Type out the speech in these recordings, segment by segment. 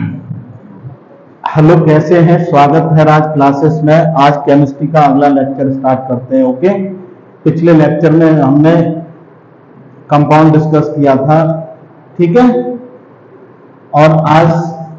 Hello, कैसे हैं? स्वागत है आज क्लासेस में। आज केमिस्ट्री का अगला लेक्चर स्टार्ट करते हैं ओके पिछले लेक्चर में हमने कंपाउंड डिस्कस किया था, ठीक है? और आज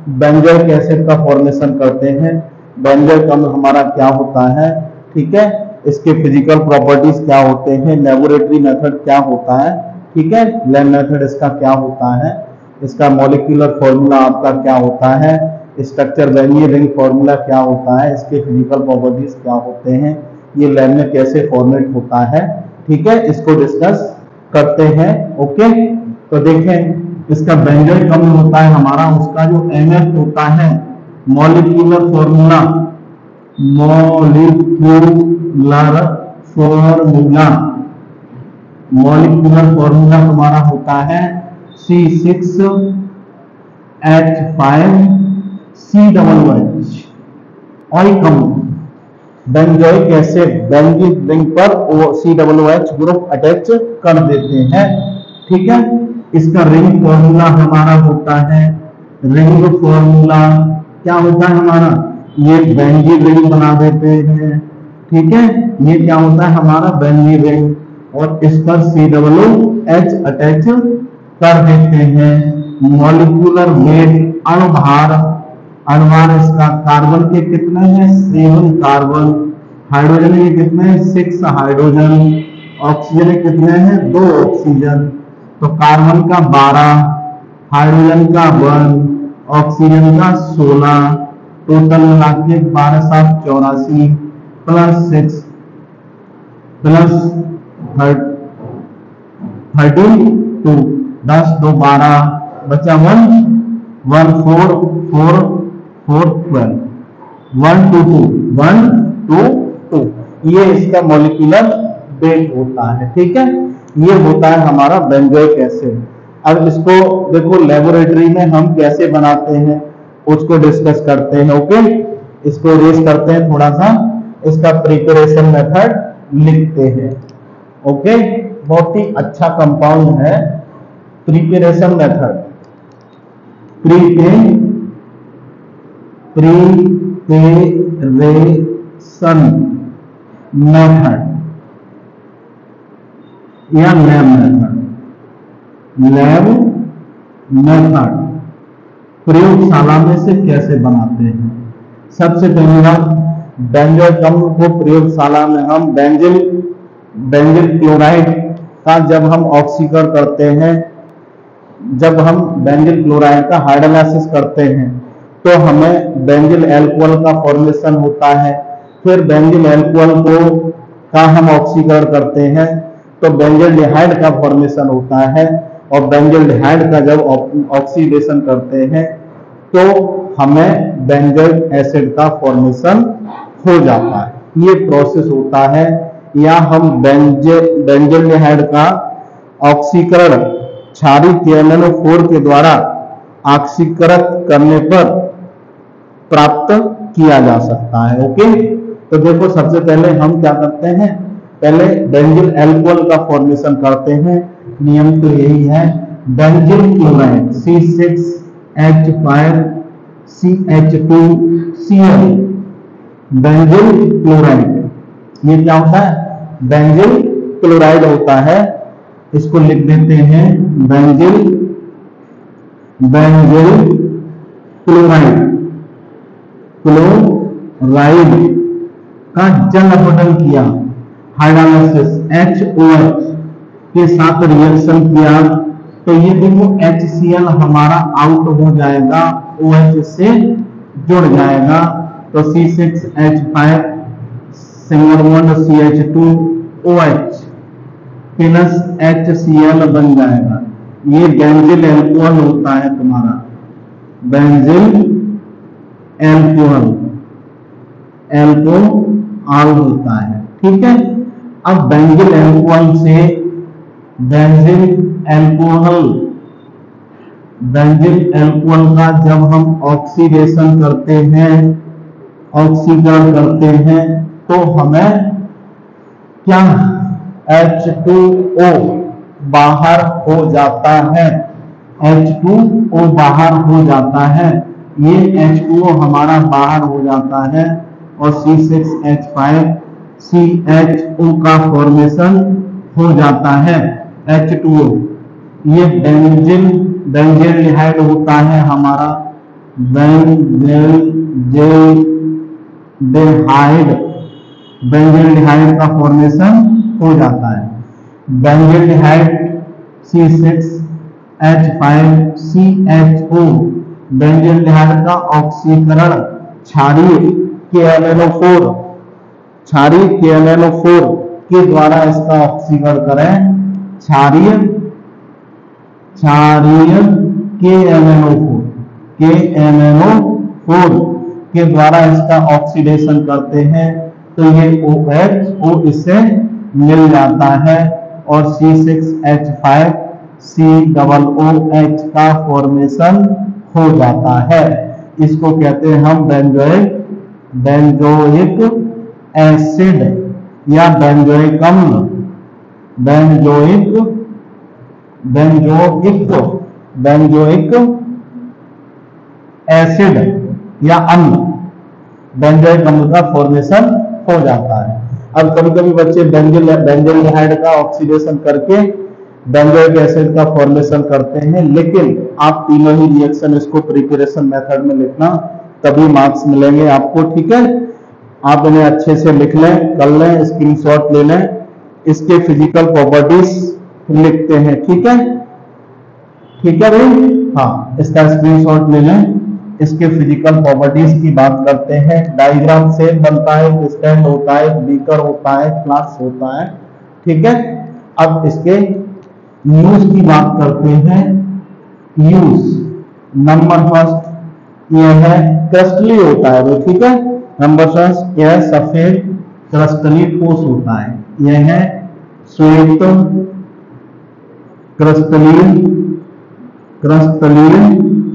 बेंजोइक एसिड का फॉर्मेशन करते हैं। बेंजोइक अम्ल हमारा क्या होता है, ठीक है? इसके फ़िज़िकल प्रॉपर्टीज़ क्या होते हैं? लेबोरेटरी मेथड क्या होता है, ठीक है? लैब मेथड इसका क्या होता है? इसका मॉलिक्यूलर फॉर्मूला आपका क्या होता है? स्ट्रक्चर वैल्यू रिंग फॉर्मूला क्या होता है? इसके फ़िज़िकल प्रॉपर्टीज़ क्या होते हैं? ये लैब में कैसे फॉर्मेट होता है? ठीक है, इसको डिस्कस करते हैं ओके तो देखें, इसका बेंजोइक कम होता है, हमारा उसका जो एम होता है molecular formula molecular formula molecular formula तुम्हारा होता है C six H five C double H ऑइकम benzoic acid benzene ring पर O C double H group attach कर देते हैं। ठीक है? इसका रिंग फॉर्मूला हमारा होता है। रिंग फॉर्मूला क्या होता है हमारा? ये बेंजी रिंग बना देते हैं। ठीक है? ये क्या होता है हमारा बेंजी रिंग और इस पर सी डब्ल्यू एच अटैच कर देते हैं। मॉलिक्यूलर वेट अणुभार अणुभार इसका कार्बन के कितने हैं? सेवन कार्बन हाइड्रोजन के कितने हैं? सिक्स हाइड्रोजन ऑक्सीजन के कितने हैं? दो ऑक्सीजन तो कार्बन का बारह हाइड्रोजन का वन ऑक्सीजन का सोलह टोटल मिला के बारह सात चौरासी plus six plus thirty two दस दो बारह, बचा one one four four four twelve one two two one two two ये इसका मोलिकुलर वेट होता है, ठीक है? ये होता है हमारा बेंजोइक एसिड अब इसको देखो लेबोरेटरी में हम कैसे बनाते हैं, उसको डिस्कस करते हैं ओके इसको रेस करते हैं थोड़ा सा इसका प्रिपरेशन मेथड लिखते हैं ओके बहुत ही अच्छा कंपाउंड है। Preparation method. Prep preparation method. या लैब मेथड। Lab method. प्रयोगशाला में से कैसे बनाते हैं? सबसे पहली बात बेंजोइक को प्रयोगशाला में हम बेंजिल बेंजिल क्लोराइड का जब हम ऑक्सीकरण करते हैं जब हम बेंजिल क्लोराइड का हाइड्रोलाइसिस करते हैं तो हमें बेंजिल एल्कोहल का फॉर्मेशन होता है। फिर बेंजिल एल्कोहल को का हम ऑक्सीकरण करते हैं तो बेंजिल डिहाइड का फॉर्मेशन होता है। और बेंजिल डिहाइड का जब ऑक्सीडेशन करते हैं तो हमें बेंजोइक एसिड का फॉर्मेशन हो जाता है। ये प्रोसेस होता है, या हम बेंजिल डिहाइड का ऑक्सीकरण क्षारी फोर के द्वारा ऑक्सीकृत करने पर प्राप्त किया जा सकता है, ओके? तो देखो, सबसे पहले हम क्या करते हैं? पहले बेंजिल एल्कोहल का फॉर्मेशन करते हैं। नियम तो यही है benzyl chloride C six H five C H two C L benzyl chloride ये क्या होता है? बेंजिल क्लोराइड होता है इसको लिख देते हैं बेंजिल बेंजिल क्लोराइड क्लोराइड का जल अपटन किया। हाइड्रोलाइसिस HOH के साथ रिएक्शन किया। तो ये देखो HCl हमारा आउट हो जाएगा ओ OH से जुड़ जाएगा। तो C6H5 single bond CH2OH plus HCl बन जाएगा। ये बेंजिल एल्कोहल होता है तुम्हारा। बेंजिल एल्कोहल एल्कोहल होता है। ठीक है? अब बेंजिल एल्कोहल से बेंजिल एल्कोहल बेंजिल एल्कोहल का जब हम ऑक्सीडेशन करते हैं ऑक्सीकरण करते हैं तो हमें क्या H2O बाहर हो जाता है। H2O बाहर हो जाता है। ये H2O हमारा बाहर हो जाता है और C6H5 CHO का फॉर्मेशन हो जाता है। H2O ये बेंजिल बेंजेल्डिहाइड होता है हमारा। बेंजेल्डिहाइड बेंजेल्डिहाइड का फॉर्मेशन हो जाता है। बेंजेल्डिहाइड C6H5CHO बेंजेल्डिहाइड का ऑक्सीकरण क्षारीय KMnO4 क्षारीय KMnO4 के द्वारा इसका ऑक्सीकरण करें। क्षारीय क्षारीय KMnO4 KMnO4 के एल एल ओ फोर के द्वारा इसका ऑक्सीडेशन करते हैं। तो ये OH O इससे मिल जाता है और C6H5 C double O H का फॉर्मेशन हो जाता है। इसको कहते हैं हम बेंजोइक बेंजोइक एसिड या बेंजोइक अम्ल बेंजोइक बेंजोइक बेंजोइक एसिड या अम्ल बेंजोइक अम्ल का फॉर्मेशन हो जाता है। अब कभी कभी बच्चे बेंजिल बेंजिलहाइड का ऑक्सीडेशन करके बेंजोइक एसिड का फॉर्मेशन करते हैं, लेकिन आप तीनों ही रिएक्शन इसको प्रिपरेशन मेथड में लिखना, तभी मार्क्स मिलेंगे आपको, ठीक है? आप इन्हें अच्छे से लिख लें, कर लें स्क्रीन शॉट ले लें, इसके फ़िज़िकल प्रॉपर्टीज़ लिखते हैं, ठीक है? ठीक है भाई? हाँ इसका स्क्रीन शॉट ले लें। इसके फ़िज़िकल प्रॉपर्टीज़ की बात करते हैं। डायग्राम से बनता है स्टैंड होता है बीकर होता है फ्लास्क होता है। ठीक है? अब इसके यूज़ की बात करते हैं। यूज़ नंबर फ़र्स्ट यह है क्रस्टली होता है ठीक है? नंबर फ़र्स्ट यह सफ़ेद क्रस्टली ठोस होता है। यह है श्वेत क्रस्टलीन क्रस्टलीन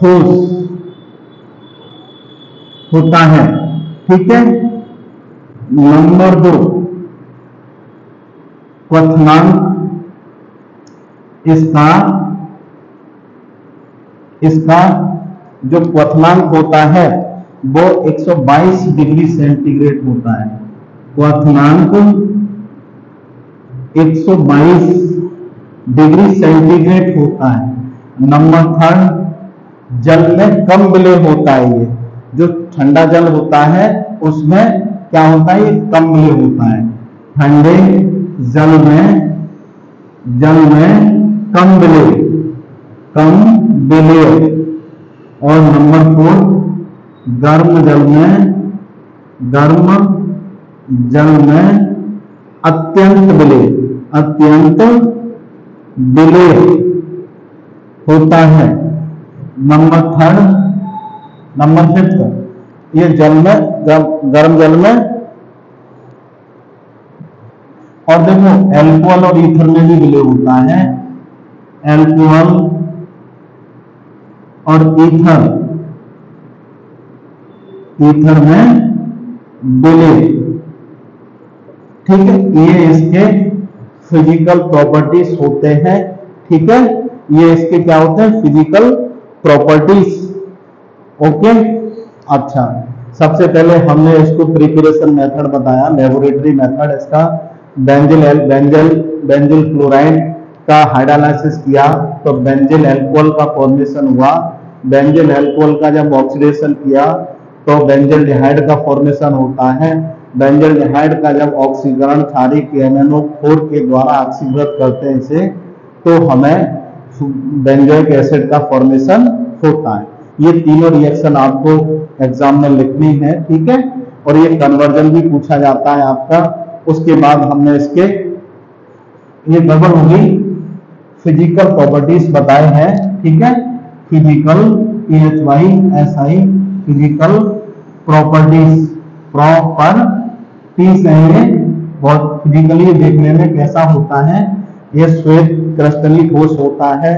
ठोस होता है। ठीक है? नंबर दो क्वथनांक इसका इसका जो क्वथनांक होता है, वो 122 डिग्री सेंटीग्रेड होता है। क्वथनांक 122 डिग्री सेंटीग्रेड होता है। नंबर थर्ड जल में कम विलय होता है ये। जो ठंडा जल होता है, उसमें क्या होता है? ये कम विलय होता है। ठंडे जल में जल में कम विलय कम विलय। और नंबर फोर, गर्म जल में, गर्म जल में अत्यंत विलय अत्यंत विलय होता है। नंबर थर्ड नंबर फिफ्थ ये जल में, गर्म जल में। और देखो एल्कोहल और ईथर में भी विलय होता है। एल्कोहल और ईथर ईथर में विलय ठीक है? ये इसके फ़िज़िकल प्रॉपर्टीज़ होते हैं। ठीक है? ये इसके क्या होते हैं? फ़िज़िकल प्रॉपर्टीज़ ओके अच्छा। सबसे पहले हमने इसको प्रिपरेशन मेथड बताया लेबोरेटरी मेथड इसका बेंजिल बेंजल बेंजिल क्लोराइड का हाइड्रोलाइसिस किया तो बेंजिल एल्कोहल का फॉर्मेशन हुआ। बेंजिल एल्कोहल का जब ऑक्सीडेशन किया तो बेंजिल डिहाइड का फॉर्मेशन होता है। बेंजिल डिहाइड का जब ऑक्सीकरण क्षारी के फोर के द्वारा ऑक्सीकृत करते हैं इसे तो हमें बेंजोइक एसिड का फॉर्मेशन होता है। ये तीनों रिएक्शन आपको एग्ज़ाम में लिखनी है, ठीक है? और ये कन्वर्जन भी पूछा जाता है आपका। उसके बाद हमने इसके, ये डबल होगी फ़िज़िकल प्रॉपर्टीज़ बताए हैं, ठीक है? Physical A H Y S I physical properties properties बहुत फिजिकली देखने में कैसा होता है? ये श्वेत क्रिस्टली ठोस होता है।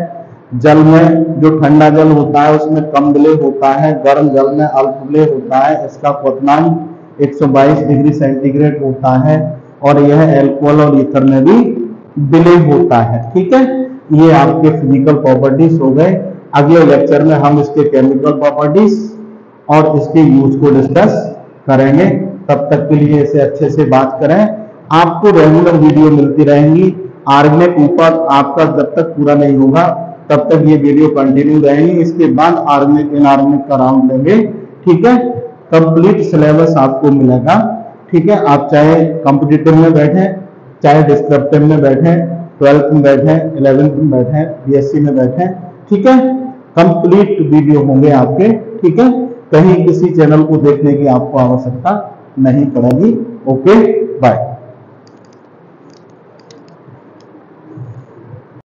जल में जो ठंडा जल होता है, उसमें कम विलय होता है, गर्म जल में अल्प विलय होता है। इसका क्वथनांक 122 डिग्री सेंटीग्रेड होता है और यह एल्कोहल और ईथर में भी विलय होता है। ठीक है? ये आपके फ़िज़िकल प्रॉपर्टीज़ हो गए। अगले लेक्चर में हम इसके केमिकल प्रॉपर्टीज़ और इसके यूज़ को डिस्कस करेंगे। तब तक के लिए इसे अच्छे से बात करें। आपको रेगुलर वीडियो मिलती रहेंगी। आर्गनेट ऊपर आपका जब तक पूरा नहीं होगा, तब तक ये वीडियो कंटिन्यू रहेंगी। इसके बाद आर्गनेट इन आर्गनेट का राउंड लेंगे। ठीक है? कंप्लीट सिलेबस आपको मिलेगा। ठीक है? आप चाहे कॉम्पिटिटिव में बैठे, चाहे डिस्क्रिप्टिव में बैठे ट्वेल्थ में बैठे इलेवेंथ में बैठे बीएससी में बैठे। ठीक है? कंप्लीट वीडियो होंगे आपके। ठीक है? कहीं किसी चैनल को देखने की आपको आवश्यकता नहीं पड़ेगी। Okay bye